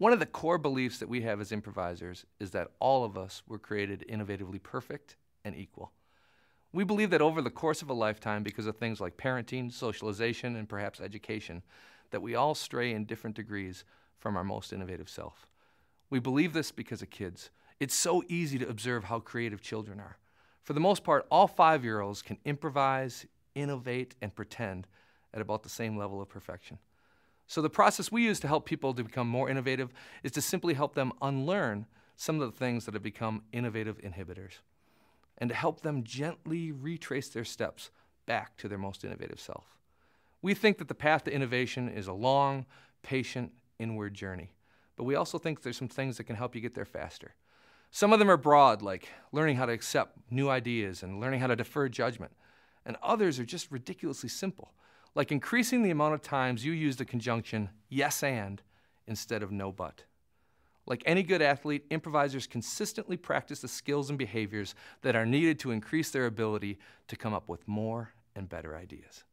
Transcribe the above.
One of the core beliefs that we have as improvisers is that all of us were created innovatively perfect and equal. We believe that over the course of a lifetime, because of things like parenting, socialization, and perhaps education, that we all stray in different degrees from our most innovative self. We believe this because of kids. It's so easy to observe how creative children are. For the most part, all five year olds can improvise, innovate, and pretend at about the same level of perfection. So, the process we use to help people to become more innovative is to simply help them unlearn some of the things that have become innovative inhibitors and to help them gently retrace their steps back to their most innovative self. We think that the path to innovation is a long, patient, inward journey, but we also think there's some things that can help you get there faster. Some of them are broad, like learning how to accept new ideas and learning how to defer judgment. And others are just ridiculously simple, like increasing the amount of times you use the conjunction yes and instead of no but. Like any good athlete, improvisers consistently practice the skills and behaviors that are needed to increase their ability to come up with more and better ideas.